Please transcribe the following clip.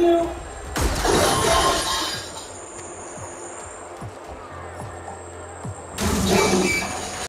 you.